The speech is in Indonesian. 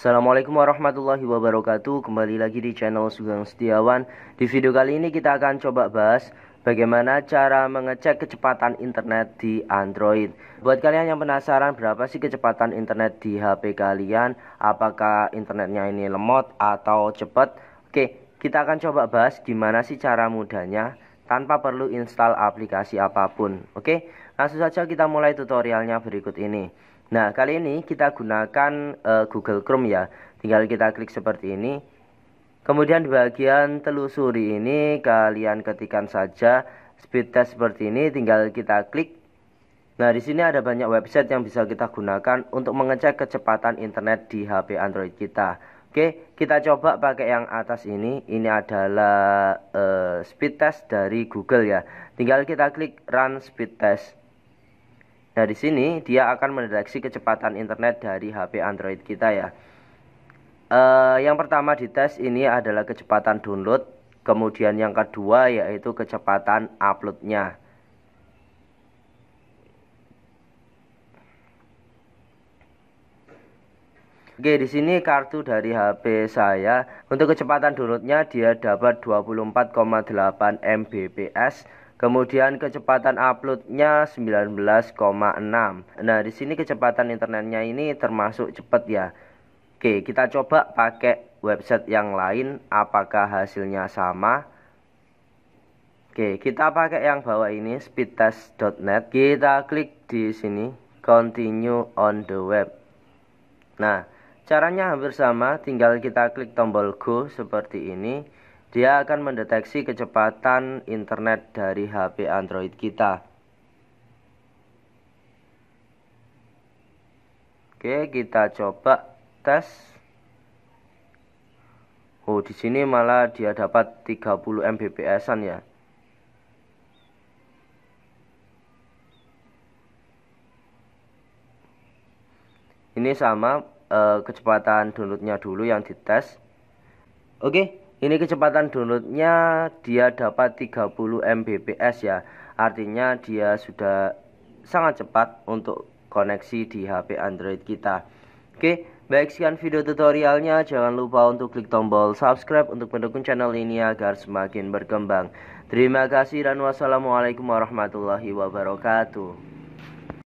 Assalamualaikum warahmatullahi wabarakatuh. Kembali lagi di channel Sugeng Setiawan. Di video kali ini kita akan coba bahas Bagaimana cara mengecek kecepatan internet di Android. Buat kalian yang penasaran berapa sih kecepatan internet di HP kalian Apakah internetnya ini lemot atau cepat Oke kita akan coba bahas gimana sih cara mudahnya Tanpa perlu install aplikasi apa pun Oke langsung saja kita mulai tutorialnya berikut ini Nah, kali ini kita gunakan uh, Google Chrome ya. Tinggal kita klik seperti ini. Kemudian di bagian telusuri ini kalian ketikkan saja speed test seperti ini, tinggal kita klik. Nah, di sini ada banyak website yang bisa kita gunakan untuk mengecek kecepatan internet di HP Android kita. Oke, kita coba pakai yang atas ini. Ini adalah uh, speed test dari Google ya. Tinggal kita klik run speed test. Nah, di sini dia akan mendeteksi kecepatan internet dari HP Android kita ya. Uh, yang pertama di tes ini adalah kecepatan download, kemudian yang kedua yaitu kecepatan uploadnya. Oke, di sini kartu dari HP saya. Untuk kecepatan downloadnya dia dapat 24,8 Mbps Kemudian kecepatan uploadnya 19,6. Nah, di sini kecepatan internetnya ini termasuk cepat ya. Oke, kita coba pakai website yang lain apakah hasilnya sama. Oke, kita pakai yang bawah ini speedtest.net. Kita klik di sini continue on the web. Nah, caranya hampir sama, tinggal kita klik tombol go seperti ini dia akan mendeteksi kecepatan internet dari HP Android kita. Oke, kita coba tes. Oh, di sini malah dia dapat 30 Mbps-an ya. Ini sama eh, kecepatan downloadnya dulu yang dites. Oke, ini kecepatan downloadnya dia dapat 30 Mbps ya. Artinya dia sudah sangat cepat untuk koneksi di HP Android kita. Oke baik sekian video tutorialnya. Jangan lupa untuk klik tombol subscribe untuk mendukung channel ini agar semakin berkembang. Terima kasih dan wassalamualaikum warahmatullahi wabarakatuh